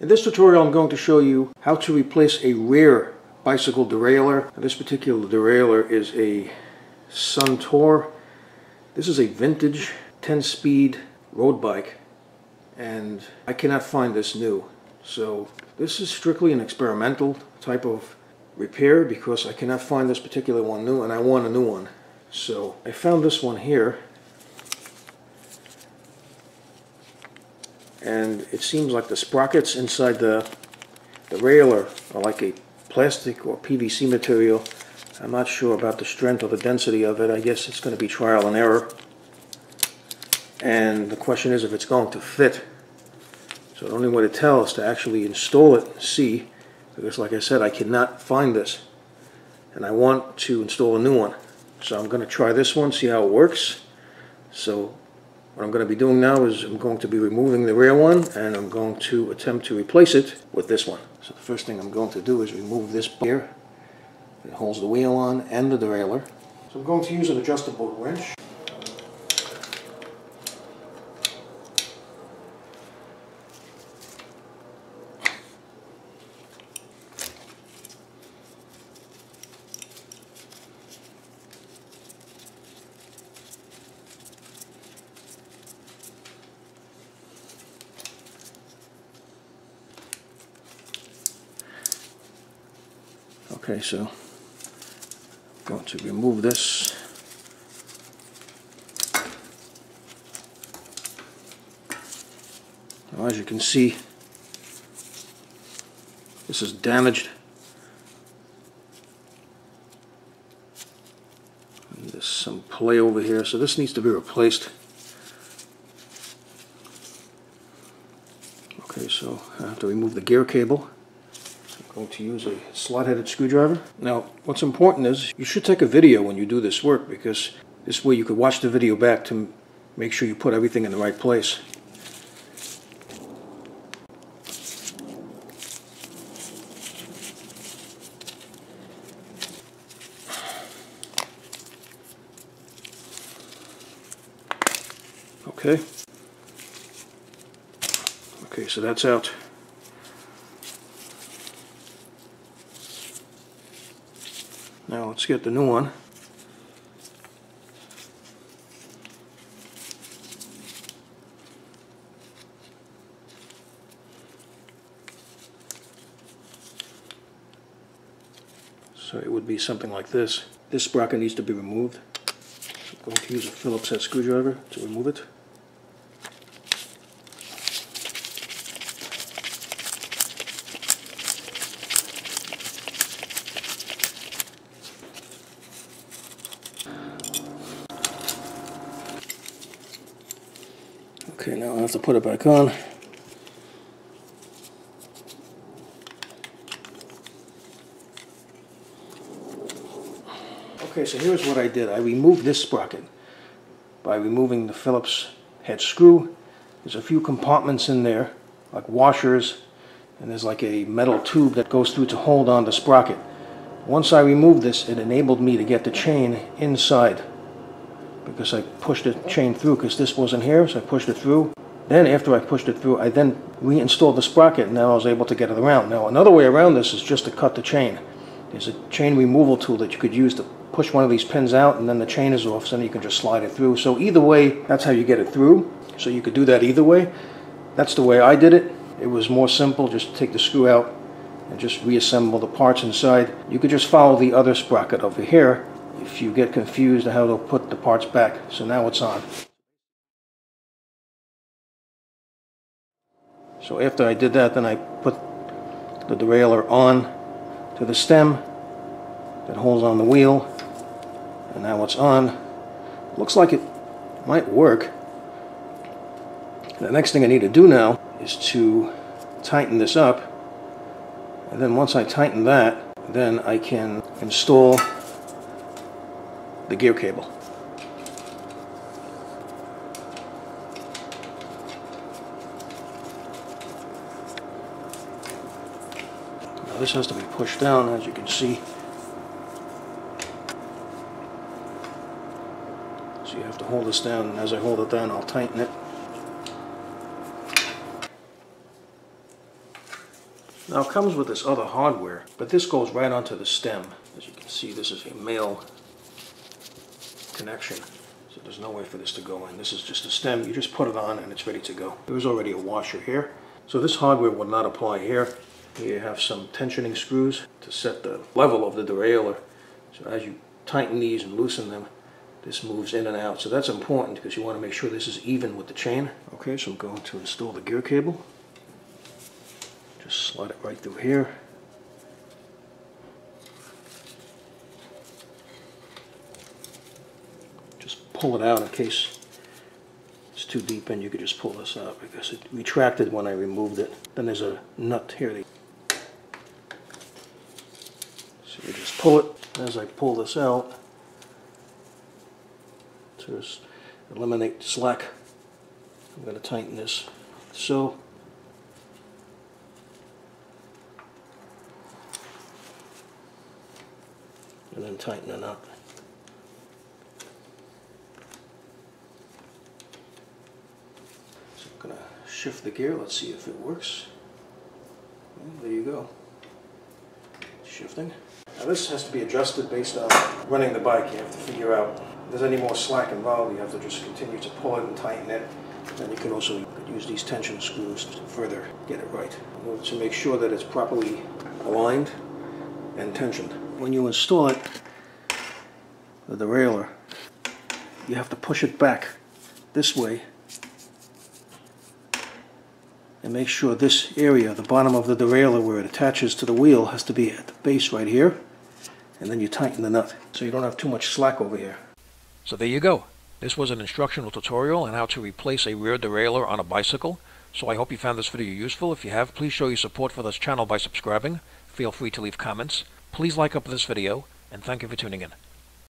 In this tutorial I'm going to show you how to replace a rear bicycle derailleur. This particular derailleur is a Suntour. This is a vintage 10-speed road bike and I cannot find this new. So this is strictly an experimental type of repair because I cannot find this particular one new and I want a new one. So I found this one here and it seems like the sprockets inside the, the rail are, like a plastic or PVC material. I'm not sure about the strength or the density of it. I guess it's going to be trial and error. And the question is if it's going to fit. So the only way to tell is to actually install it and see. Because like I said, I cannot find this. And I want to install a new one. So I'm going to try this one, see how it works. So what I'm going to be doing now is I'm going to be removing the rear one and I'm going to attempt to replace it with this one. So the first thing I'm going to do is remove this here. It holds the wheel on and the derailleur. So I'm going to use an adjustable wrench. Okay, so I'm going to remove this. Now, as you can see, this is damaged. And there's some play over here, so this needs to be replaced. Okay, so I have to remove the gear cable going to use a slot-headed screwdriver. Now, what's important is you should take a video when you do this work because this way you could watch the video back to make sure you put everything in the right place. Okay. Okay, so that's out. Now let's get the new one. So it would be something like this. This sprocket needs to be removed. I'm going to use a Phillips head screwdriver to remove it. Okay, now I have to put it back on. Okay, so here's what I did. I removed this sprocket by removing the Phillips head screw. There's a few compartments in there, like washers, and there's like a metal tube that goes through to hold on the sprocket. Once I removed this, it enabled me to get the chain inside because I pushed the chain through because this wasn't here, so I pushed it through. Then after I pushed it through, I then reinstalled the sprocket and now I was able to get it around. Now another way around this is just to cut the chain. There's a chain removal tool that you could use to push one of these pins out and then the chain is off so then you can just slide it through. So either way, that's how you get it through. So you could do that either way. That's the way I did it. It was more simple, just take the screw out and just reassemble the parts inside. You could just follow the other sprocket over here if you get confused how to put the parts back. So now it's on. So after I did that, then I put the derailleur on to the stem that holds on the wheel. And now it's on. Looks like it might work. The next thing I need to do now is to tighten this up. And then once I tighten that, then I can install the gear cable. Now this has to be pushed down as you can see. So you have to hold this down and as I hold it down I'll tighten it. Now it comes with this other hardware, but this goes right onto the stem. As you can see, this is a male connection. So there's no way for this to go in. This is just a stem. You just put it on and it's ready to go. There is already a washer here. So this hardware will not apply here. Here you have some tensioning screws to set the level of the derailleur. So as you tighten these and loosen them, this moves in and out. So that's important because you want to make sure this is even with the chain. Okay, so I'm going to install the gear cable. Just slide it right through here. Just pull it out in case it's too deep and you could just pull this out because it retracted when I removed it. Then there's a nut here. So you just pull it. As I pull this out, to eliminate slack, I'm going to tighten this so. And then tighten it up. So I'm going to shift the gear. Let's see if it works. And there you go. Shifting. Now this has to be adjusted based on running the bike. You have to figure out if there's any more slack involved. You have to just continue to pull it and tighten it. Then you can also use these tension screws to further get it right. In order to make sure that it's properly aligned and tensioned. When you install it, the derailleur, you have to push it back this way and make sure this area, the bottom of the derailleur where it attaches to the wheel, has to be at the base right here. And then you tighten the nut so you don't have too much slack over here. So there you go. This was an instructional tutorial on how to replace a rear derailleur on a bicycle. So I hope you found this video useful. If you have, please show your support for this channel by subscribing. Feel free to leave comments. Please like up this video, and thank you for tuning in.